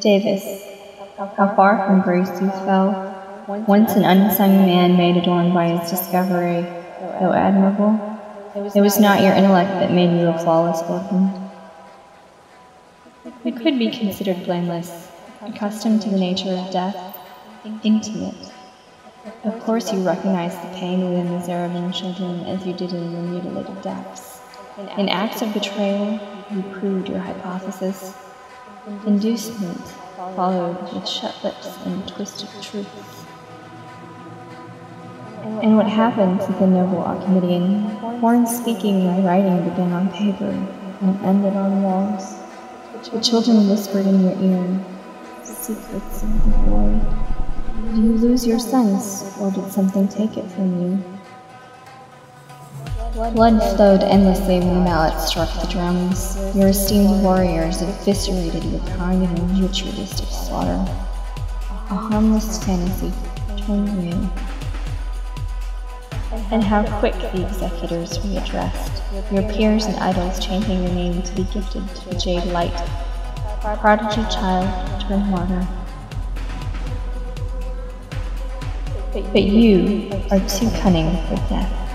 Davis, how far from grace you fell, once an unsung man made adorned by his discovery, though admirable. It was not your intellect that made you a flawless Orokin. You could be considered blameless, accustomed to the nature of death, intimate. Of course you recognize the pain within the Zariman children as you did in your mutilated Dax. In acts of betrayal, you proved your hypothesis. Inducement followed with shut lips and twisted truths. And what happened to the noble Archimedean? Born speaking and writing began on paper and ended on walls. The children whispered in your ear secrets of the void. Did you lose your sense, or did something take it from you? Blood flowed endlessly when the mallet struck the drums. Your esteemed warriors eviscerated your kind in ritualistic slaughter. A harmless fantasy turned real. And how quick the executors readdressed, your peers and idols changing your name to be gifted to the jade light. Prodigy child turned martyr. But you are too cunning for death.